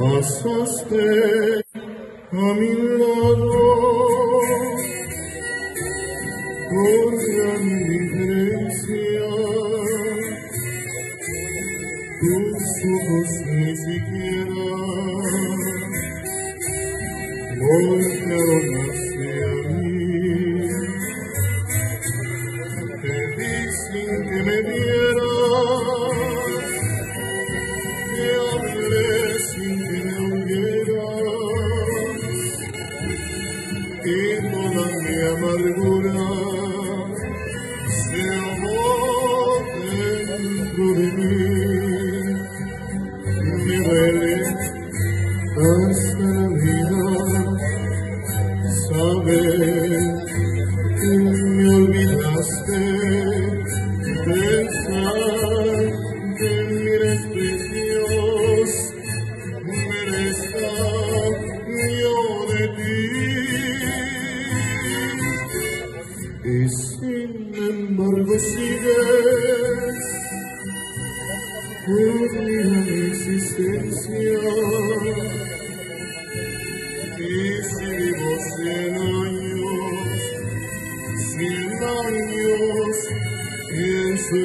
pasaste a mi lado por gran indiferencia. Tus ojos ni siquiera voltearon hacia mí. Te di sin que me vieras, y toda mi amargura se ahogó dentro de mí. Me duele hasta y sin embargo sigues en mi existencia y si vivo cien años cien años en su